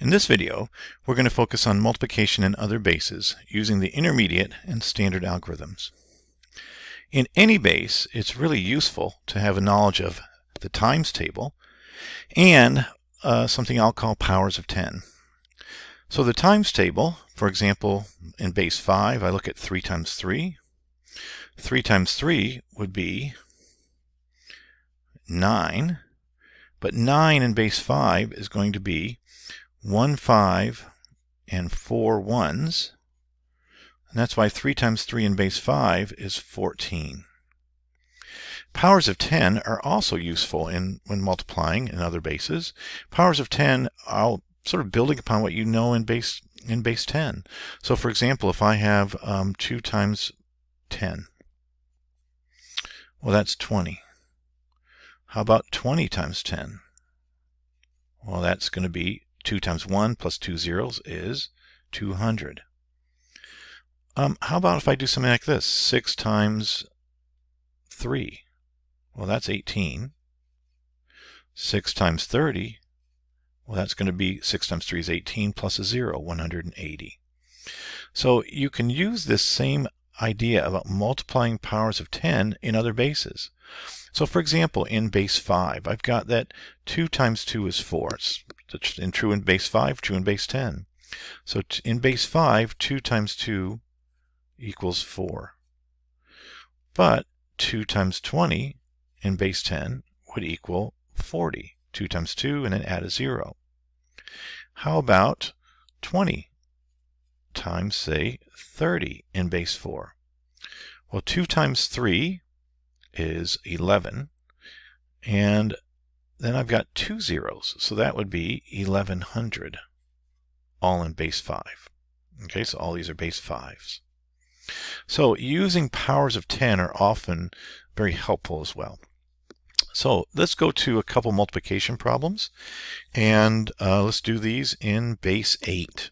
In this video, we're going to focus on multiplication in other bases using the intermediate and standard algorithms. In any base, it's really useful to have a knowledge of the times table and uh, something I'll call powers of 10. So the times table, for example, in base 5, I look at 3 times 3. 3 times 3 would be 9, but 9 in base 5 is going to be 1 5 and 4 ones. And that's why 3 times 3 in base 5 is 14. Powers of 10 are also useful in when multiplying in other bases. Powers of 10 are sort of building upon what you know in base in base 10. So for example, if I have um, 2 times 10, well that's 20. How about 20 times 10? Well, that's going to be 2 times 1 plus 2 zeros is 200. Um, how about if I do something like this? 6 times 3. Well, that's 18. 6 times 30. Well, that's going to be 6 times 3 is 18 plus a 0, 180. So you can use this same idea about multiplying powers of 10 in other bases. So for example, in base 5, I've got that 2 times 2 is 4. It's in true in base 5, true in base 10. So in base 5, 2 times 2 equals 4. But 2 times 20 in base 10 would equal 40. 2 times 2 and then add a 0. How about 20 times, say, 30 in base 4? Well, 2 times 3 is 11. And then I've got two zeros, so that would be 1100, all in base 5. Okay, so all these are base 5s. So using powers of 10 are often very helpful as well. So let's go to a couple multiplication problems, and uh, let's do these in base 8.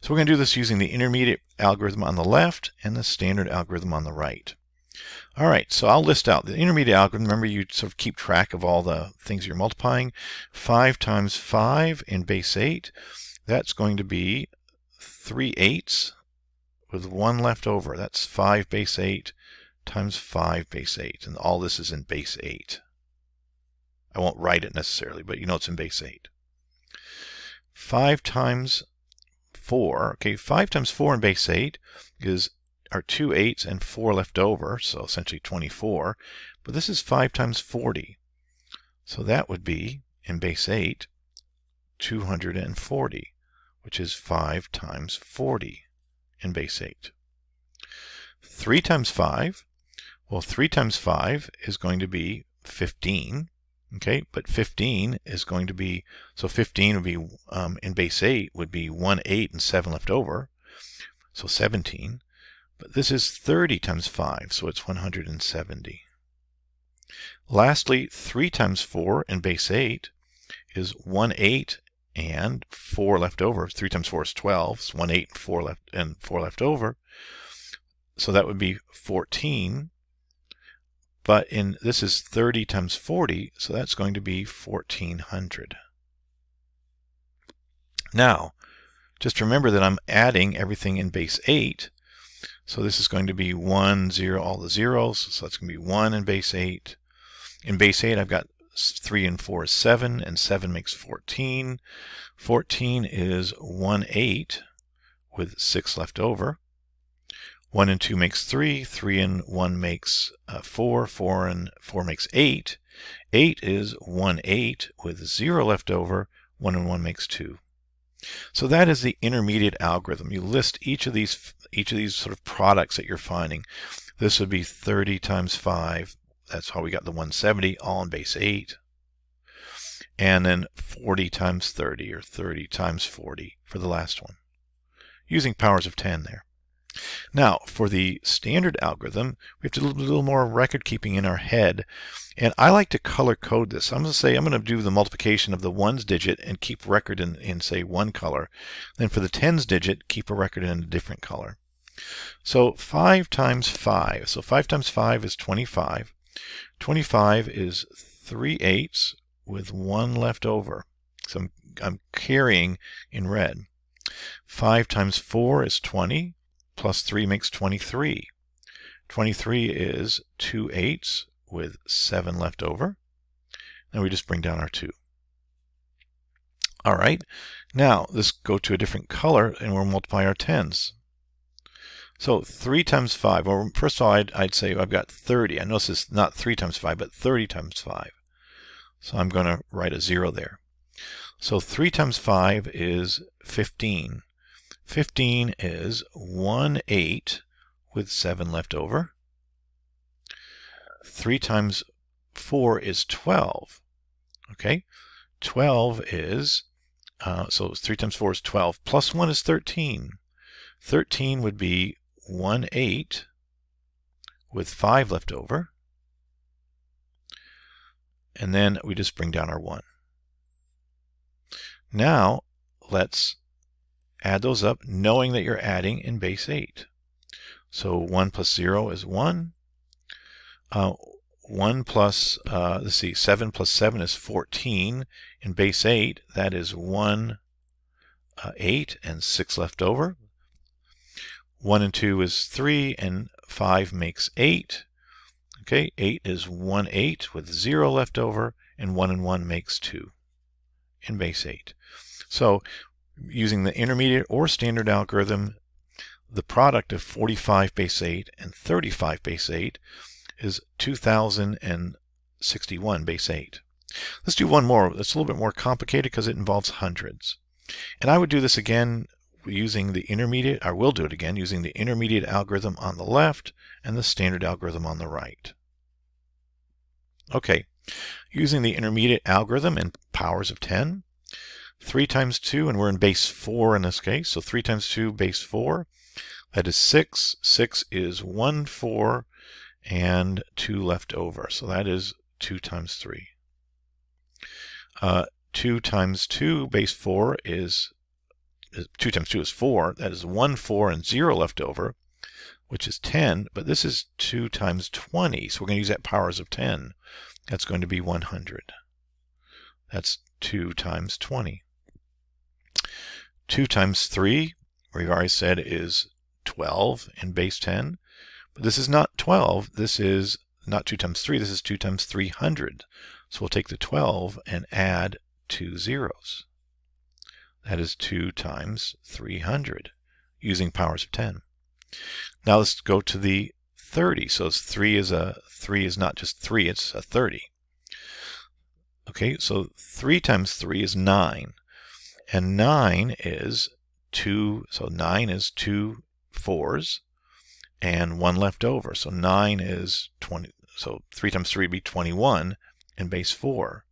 So we're going to do this using the intermediate algorithm on the left and the standard algorithm on the right. All right, so I'll list out the intermediate algorithm. Remember, you sort of keep track of all the things you're multiplying. 5 times 5 in base 8, that's going to be 3 eighths with 1 left over. That's 5 base 8 times 5 base 8. And all this is in base 8. I won't write it necessarily, but you know it's in base 8. 5 times 4, okay, 5 times 4 in base 8 is are two two eights and four left over, so essentially 24. But this is 5 times 40. So that would be, in base 8, 240, which is 5 times 40 in base 8. 3 times 5, well, 3 times 5 is going to be 15. Okay, but 15 is going to be, so 15 would be, um, in base 8, would be 1 8 and 7 left over. So 17. But this is 30 times 5, so it's 170. Lastly, 3 times 4 in base 8 is 1 8 and 4 left over. 3 times 4 is 12. so 1 8 and 4 left and 4 left over. So that would be 14. But in this is 30 times 40, so that's going to be 1400. Now, just remember that I'm adding everything in base 8 so this is going to be 1, 0, all the zeros. So that's going to be 1 in base 8. In base 8, I've got 3 and 4 is 7, and 7 makes 14. 14 is 1 8 with 6 left over. 1 and 2 makes 3. 3 and 1 makes uh, 4. 4 and 4 makes 8. 8 is 1 8 with 0 left over. 1 and 1 makes 2. So that is the intermediate algorithm. You list each of these each of these sort of products that you're finding. This would be 30 times 5. That's how we got the 170, all in base 8. And then 40 times 30, or 30 times 40 for the last one, using powers of 10 there. Now, for the standard algorithm, we have to do a little more record keeping in our head. And I like to color code this. I'm going to say I'm going to do the multiplication of the ones digit and keep record in, in, say, one color. Then for the tens digit, keep a record in a different color. So 5 times 5. So 5 times 5 is 25. 25 is 3 eighths with 1 left over. So I'm I'm carrying in red. 5 times 4 is 20, plus 3 makes 23. 23 is 2 eighths with 7 left over. And we just bring down our 2. All right, now let's go to a different color and we'll multiply our tens. So 3 times 5, well, first of all, I'd, I'd say I've got 30. I this is not 3 times 5, but 30 times 5. So I'm going to write a 0 there. So 3 times 5 is 15. 15 is 1 8 with 7 left over. 3 times 4 is 12. Okay, 12 is, uh, so 3 times 4 is 12, plus 1 is 13. 13 would be 1 8 with 5 left over. And then we just bring down our 1. Now let's add those up knowing that you're adding in base 8. So 1 plus 0 is 1. Uh, 1 plus, uh, let's see, 7 plus 7 is 14. In base 8, that is 1, uh, 8, and 6 left over. 1 and 2 is 3, and 5 makes 8. Okay, 8 is 1 8 with 0 left over, and 1 and 1 makes 2 in base 8. So using the intermediate or standard algorithm, the product of 45 base 8 and 35 base 8 is 2061 base 8. Let's do one more. That's a little bit more complicated because it involves hundreds. And I would do this again using the intermediate, I will do it again, using the intermediate algorithm on the left and the standard algorithm on the right. Okay, using the intermediate algorithm in powers of 10, 3 times 2, and we're in base 4 in this case, so 3 times 2, base 4, that is 6. 6 is 1, 4, and 2 left over, so that is 2 times 3. Uh, 2 times 2, base 4, is 2 times 2 is 4. That is 1, 4, and 0 left over, which is 10. But this is 2 times 20, so we're going to use that powers of 10. That's going to be 100. That's 2 times 20. 2 times 3, we've already said, is 12 in base 10. But this is not 12. This is not 2 times 3. This is 2 times 300. So we'll take the 12 and add two zeros. That is 2 times 300 using powers of 10. Now let's go to the 30. So 3 is a 3 is not just 3, it's a 30. Okay, so 3 times 3 is 9. And 9 is 2, so 9 is two fours and 1 left over. So 9 is 20, so 3 times 3 would be 21 in base 4.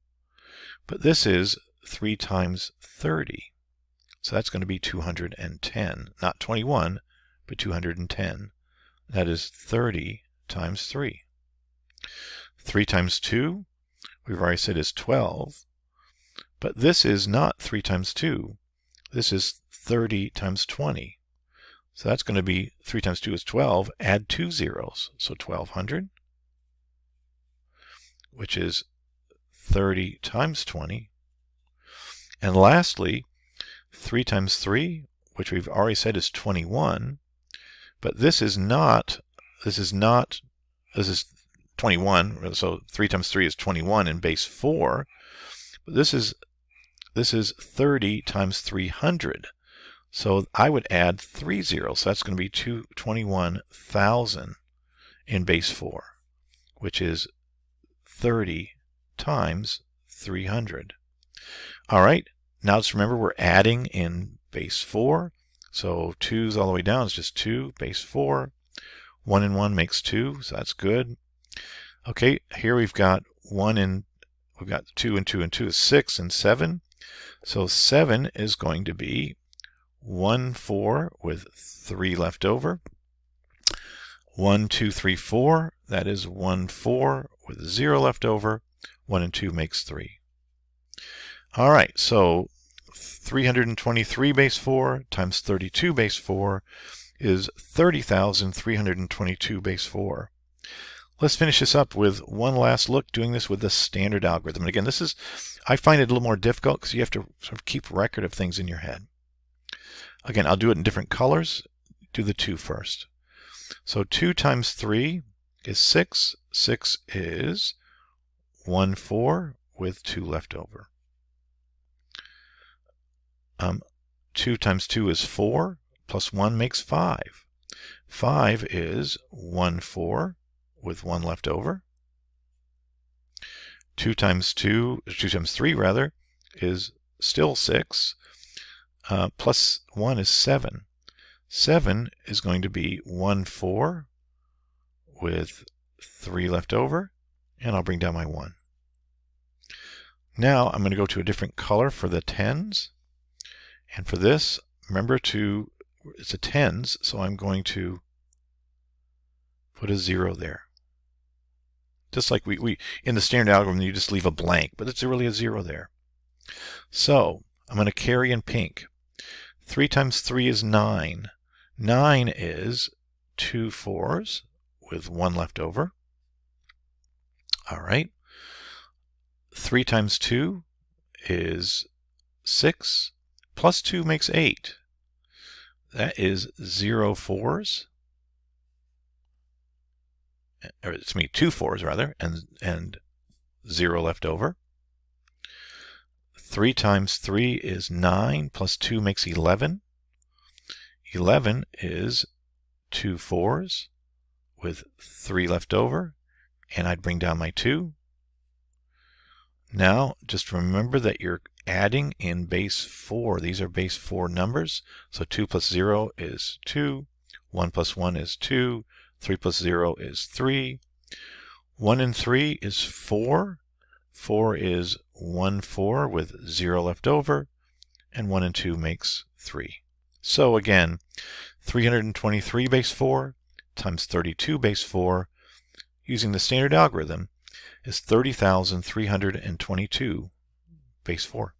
But this is 3 times 30. So that's going to be 210, not 21, but 210. That is 30 times 3. 3 times 2, we've already said is 12. But this is not 3 times 2. This is 30 times 20. So that's going to be 3 times 2 is 12. Add two zeros. So 1200, which is 30 times 20. And lastly, 3 times 3, which we've already said is 21, but this is not, this is not, this is 21, so 3 times 3 is 21 in base 4, but this is, this is 30 times 300. So I would add three zeros, so that's going to be 221,000 in base 4, which is 30 times 300. All right, now just remember we're adding in base 4. So 2's all the way down is just 2, base 4. 1 and 1 makes 2, so that's good. Okay, here we've got 1 and we've got 2 and 2 and 2 is 6 and 7. So 7 is going to be 1, 4 with 3 left over. 1, 2, 3, 4. That is 1, 4 with 0 left over. 1 and 2 makes 3. All right, so 323 base 4 times 32 base 4 is 30,322 base 4. Let's finish this up with one last look, doing this with the standard algorithm. And again, this is I find it a little more difficult because you have to sort of keep record of things in your head. Again, I'll do it in different colors. Do the 2 first. So 2 times 3 is 6. 6 is 1 4 with 2 left over. Um, 2 times 2 is 4, plus 1 makes 5. 5 is 1 4 with 1 left over. 2 times 2, 2 times 3 rather, is still 6. Uh, plus 1 is 7. 7 is going to be 1 4 with 3 left over, and I'll bring down my 1. Now I'm going to go to a different color for the tens. And for this, remember to, it's a tens, so I'm going to put a zero there. Just like we, we in the standard algorithm, you just leave a blank, but it's really a zero there. So I'm going to carry in pink. 3 times 3 is 9. 9 is two fours with one left over. All right. 3 times 2 is 6. Plus 2 makes 8. That is 0 fours. Eh, or it's me, two fours rather, and, and 0 left over. 3 times 3 is 9, plus 2 makes 11. 11 is two fours with 3 left over, and I'd bring down my 2. Now, just remember that you're adding in base 4. These are base 4 numbers. So 2 plus 0 is 2. 1 plus 1 is 2. 3 plus 0 is 3. 1 and 3 is 4. 4 is 1, 4 with 0 left over. And 1 and 2 makes 3. So again, 323 base 4 times 32 base 4 using the standard algorithm is 30,322 base 4.